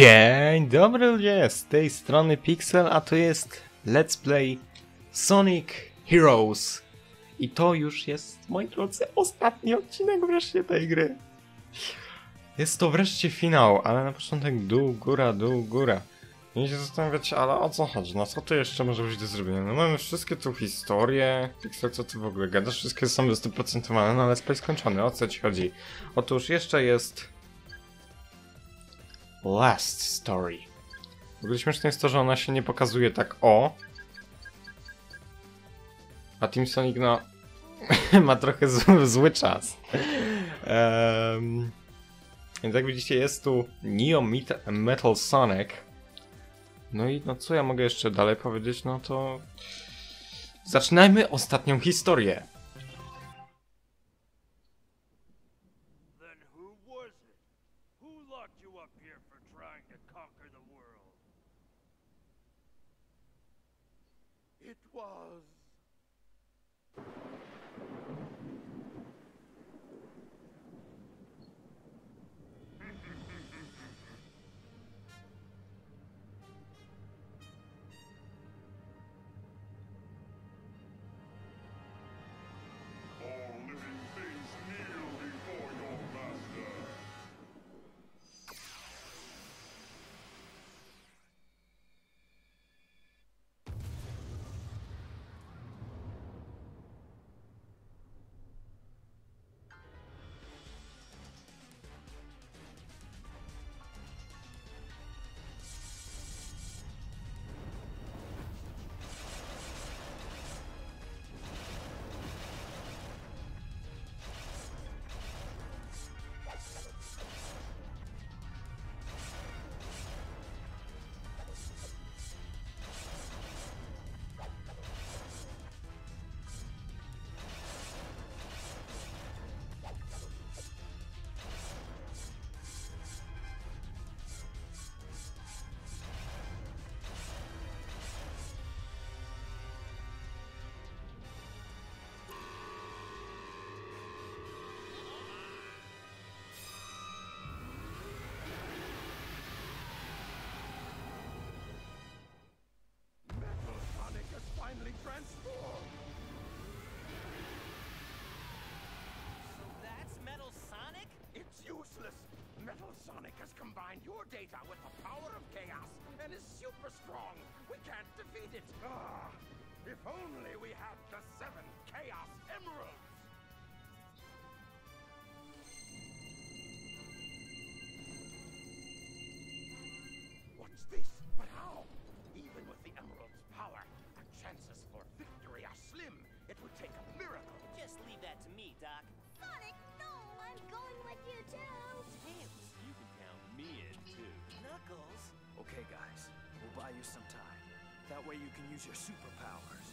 Dzień dobry ludzie, z tej strony Pixel, a to jest Let's Play Sonic Heroes. I to już jest, moi drodzy, ostatni odcinek wreszcie tej gry. Jest to wreszcie finał, ale na początek dół, góra, dół, góra. I się zastanawiać, ale o co chodzi? No co tu jeszcze może być do zrobienia? No mamy wszystkie tu historie. Pixel, co ty w ogóle gadasz? Wszystkie są wystuprocentowane, no ale Play skończony. O co ci chodzi? Otóż jeszcze jest Last Story. W ogóle śmieszne jest to, że ona się nie pokazuje tak o. A Team Sonic no ma trochę zły, zły czas. Um, więc jak widzicie jest tu Neo Metal Sonic. No i no co ja mogę jeszcze dalej powiedzieć? No to zaczynajmy ostatnią historię. It was. Chaos is super strong! We can't defeat it! Ah! If only we had the seven Chaos Emeralds! What's this? But how? Even with the Emerald's power, our chances for victory are slim. It would take a miracle. Just leave that to me, Doc. Sonic, no! I'm going with you too! Tails. You can count me in too. Knuckles. Okay, guys, we'll buy you some time. That way you can use your superpowers.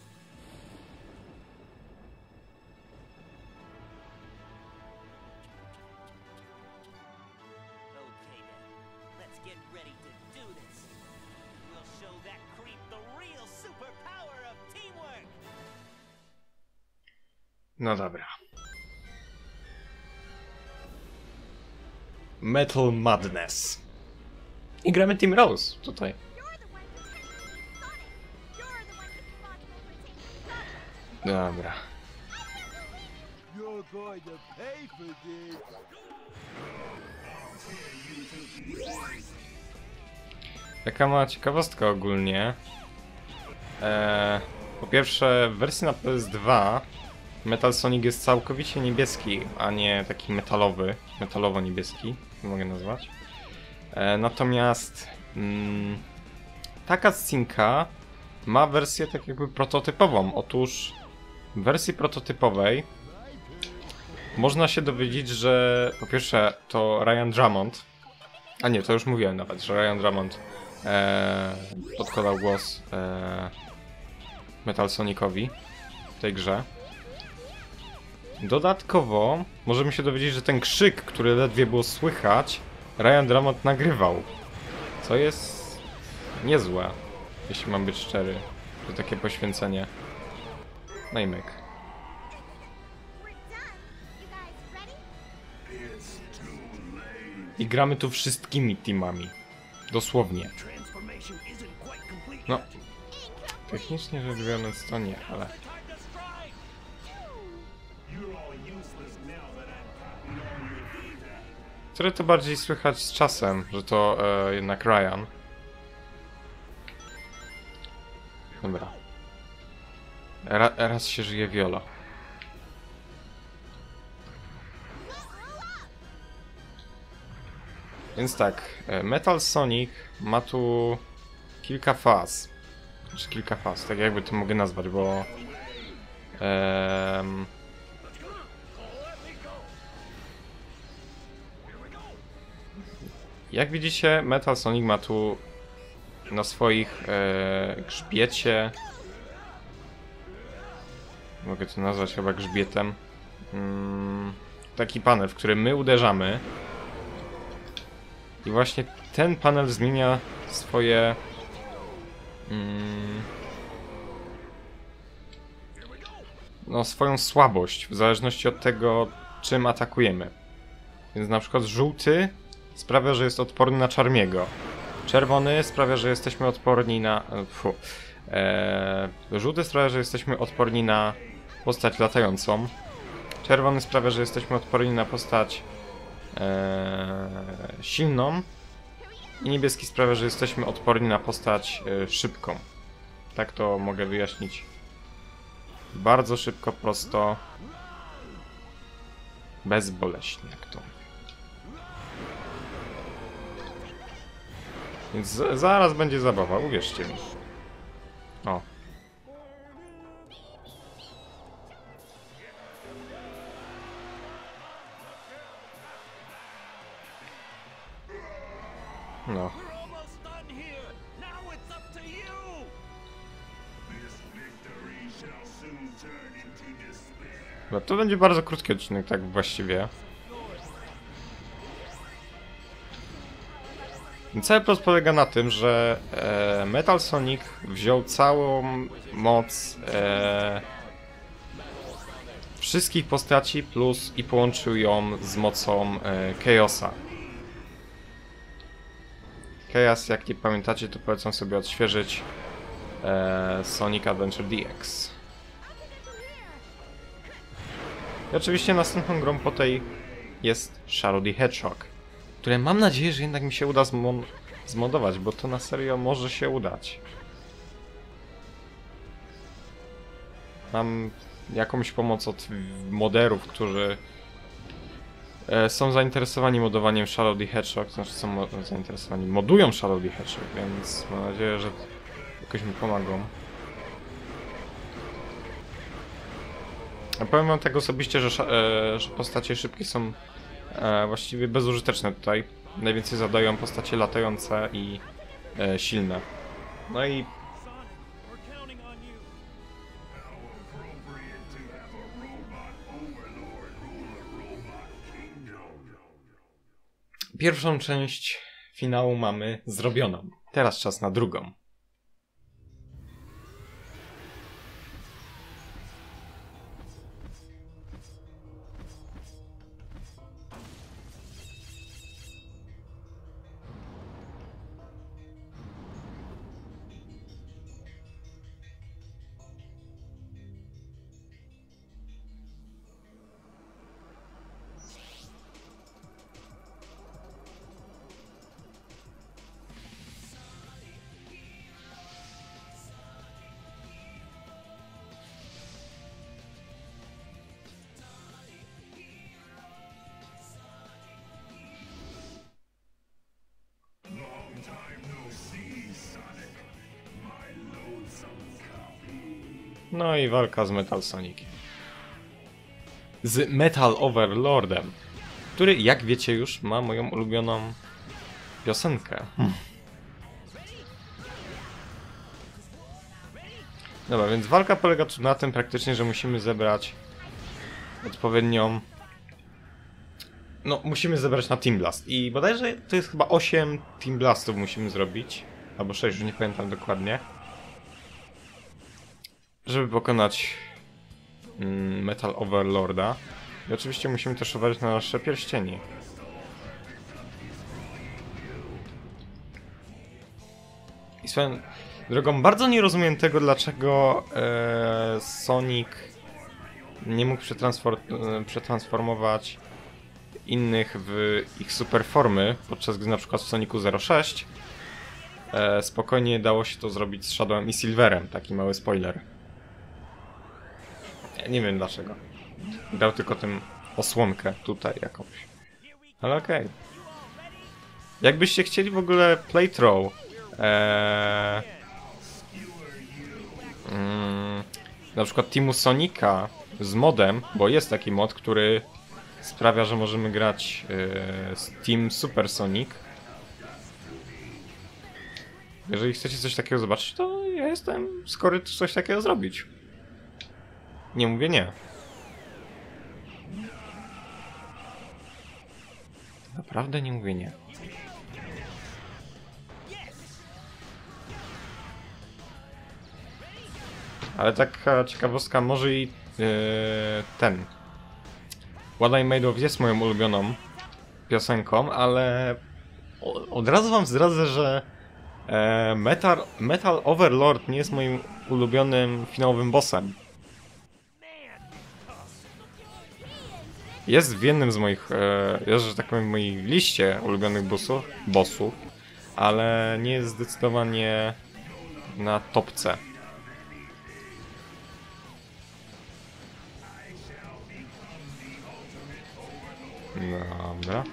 Okay then. Let's get ready to do this. We'll show that creep the real superpower of teamwork. No dobra. Metal Madness. I gramy Team Rose tutaj. Dobra. Jaka ma ciekawostka ogólnie. Eee, po pierwsze, w wersji na PS2 Metal Sonic jest całkowicie niebieski, a nie taki metalowy, metalowo-niebieski, mogę nazwać. Eee, natomiast mm, taka scinka ma wersję tak jakby prototypową. Otóż w wersji prototypowej można się dowiedzieć, że po pierwsze to Ryan Drummond, a nie, to już mówiłem nawet, że Ryan Drummond e, podkładał głos e, Metal Sonicowi w tej grze. Dodatkowo możemy się dowiedzieć, że ten krzyk, który ledwie było słychać, Ryan Drummond nagrywał. Co jest niezłe, jeśli mam być szczery, że takie poświęcenie. No i myk. I gramy tu wszystkimi teamami. Dosłownie. No. Technicznie rzecz biorąc to nie, ale... Które to bardziej słychać z czasem, że to e, jednak Ryan. Dobra. Ra, raz się żyje Viola. Więc tak, e, Metal Sonic ma tu kilka faz. Czy kilka faz, tak jakby to mogę nazwać, bo... em, Jak widzicie, Metal Sonic ma tu na swoich e, grzbiecie. Mogę to nazwać chyba grzbietem. Mm, taki panel, w który my uderzamy. I właśnie ten panel zmienia swoje. Mm, no, swoją słabość w zależności od tego, czym atakujemy. Więc na przykład żółty sprawia, że jest odporny na czarmiego. Czerwony sprawia, że jesteśmy odporni na. Fu. Eee, żółty sprawia, że jesteśmy odporni na postać latającą. Czerwony sprawia, że jesteśmy odporni na postać eee, silną. I niebieski sprawia, że jesteśmy odporni na postać e, szybką. Tak to mogę wyjaśnić. Bardzo szybko, prosto. Bezboleśnie, jak to Więc zaraz będzie zabawa, uwierzcie mi. O. No. No to będzie bardzo krótki odcinek, tak właściwie. Cały plus polega na tym, że e, Metal Sonic wziął całą moc e, wszystkich postaci plus i połączył ją z mocą e, Chaosa. Chaos, jak nie pamiętacie, to polecam sobie odświeżyć e, Sonic Adventure DX. I oczywiście następną grą po tej jest Shadow the Hedgehog, które mam nadzieję, że jednak mi się uda zmon- zmodować, bo to na serio może się udać. Mam jakąś pomoc od moderów, którzy e, są zainteresowani modowaniem Shadow the Hedgehog, znaczy są zainteresowani, modują Shadow the Hedgehog, więc mam nadzieję, że jakoś mi pomogą. Ja powiem wam tak osobiście, że, e, że postacie szybkie są e, właściwie bezużyteczne tutaj. Najwięcej zadają postacie latające i e, silne. No i pierwszą część finału mamy zrobioną. Teraz czas na drugą. No i walka z Metal Soniciem. Z Metal Overlordem, który jak wiecie już ma moją ulubioną piosenkę. Dobra, więc walka polega tu na tym praktycznie, że musimy zebrać odpowiednią... No, musimy zebrać na Team Blast. I bodajże to jest chyba 8 Team Blastów musimy zrobić. Albo 6, już nie pamiętam dokładnie. Żeby pokonać mm, Metal Overlorda. I oczywiście musimy też uważać na nasze pierścienie. Swoją drogą, bardzo nie rozumiem tego, dlaczego e, Sonic nie mógł e, przetransformować innych w ich super formy, podczas gdy na przykład w Sonicu 06 e, spokojnie dało się to zrobić z Shadowem i Silverem, taki mały spoiler. Nie wiem dlaczego. Dał tylko tym osłonkę tutaj jakąś. Ale okej. Jakbyście chcieli w ogóle playthrough Eee, mm, na przykład Teamu Sonika z modem, bo jest taki mod, który sprawia, że możemy grać e, z Team Super Sonic. Jeżeli chcecie coś takiego zobaczyć, to ja jestem skory coś takiego zrobić. Nie mówię nie. Naprawdę nie mówię nie. Ale taka ciekawostka, może i yy, ten. What I Made Of jest moją ulubioną piosenką, ale od razu wam zdradzę, że e, Metal, Metal Overlord nie jest moim ulubionym finałowym bossem. Jest w jednym z moich, e, że tak powiem, mojej liście ulubionych bossów, bossów, ale nie jest zdecydowanie na topce. Dobra.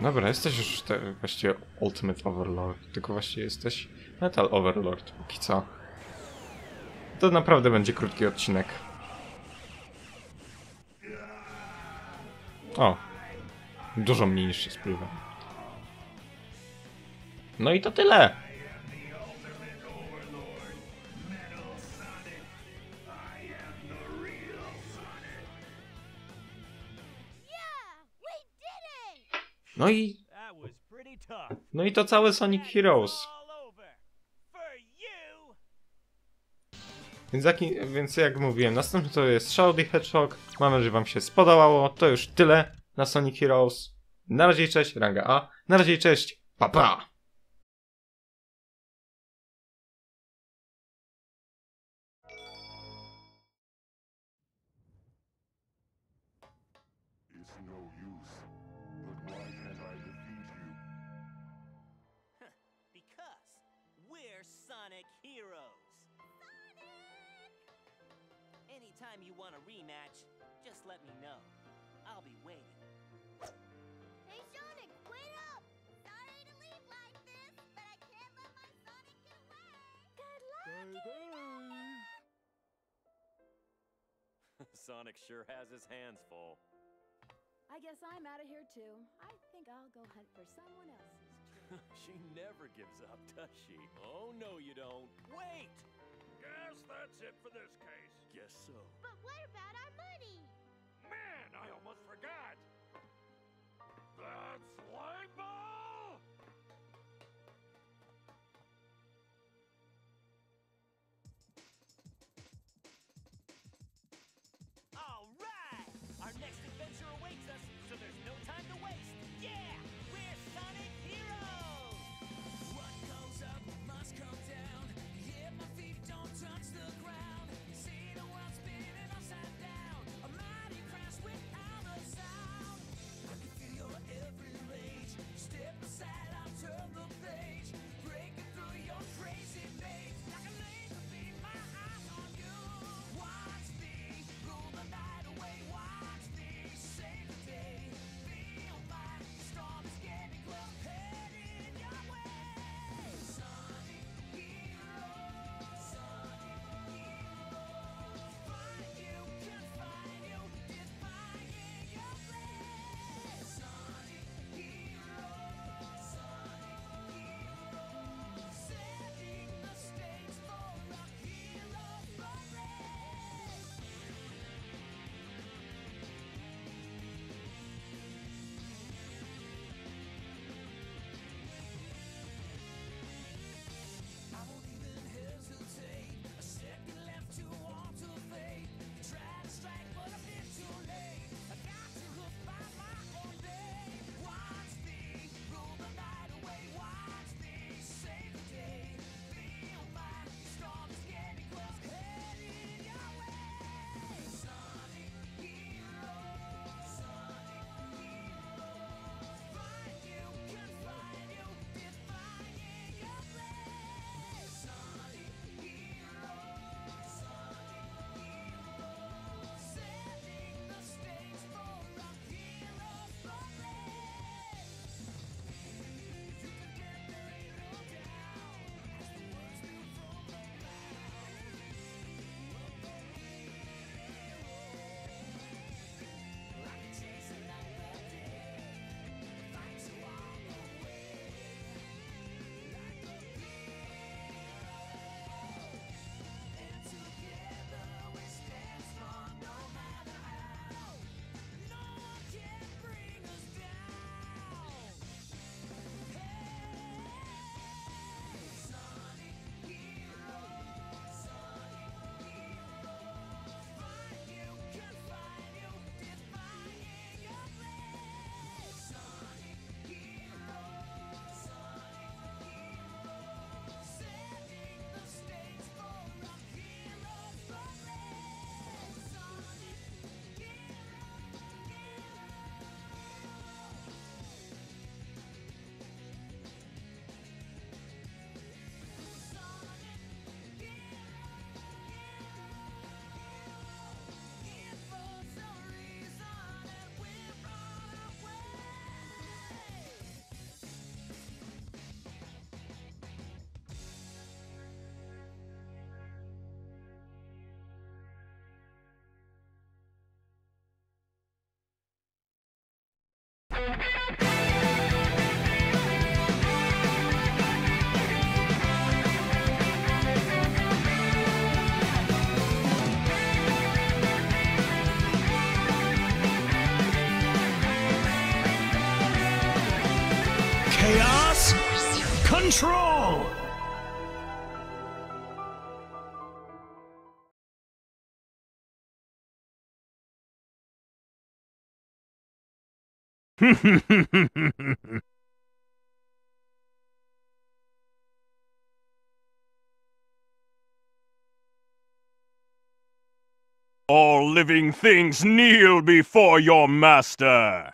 Dobra, jesteś już te, właściwie Ultimate Overlord, tylko właściwie jesteś Metal Overlord, póki co. To naprawdę będzie krótki odcinek. O. Dużo mniej niż się spodziewałem. No i to tyle. No i, no i to cały Sonic Heroes. Więc jak, więc jak mówiłem, następny to jest Shadow the Hedgehog. Mam nadzieję, że wam się spodobało. To już tyle na Sonic Heroes. Na razie cześć, ranga A. Na razie cześć, pa pa! It's no Anytime you want a rematch, just let me know. I'll be waiting. Hey, Sonic, wait up! Sorry to leave like this, but I can't let my Sonic get away. Good luck, bye, bye. Sonic sure has his hands full. I guess I'm out of here too. I think I'll go hunt for someone else's tree. she never gives up, does she? Oh, no, you don't. Wait! Guess that's it for this case. Guess so. But what about our money? Man, I almost forgot. That's Chaos control! All living things kneel before your master.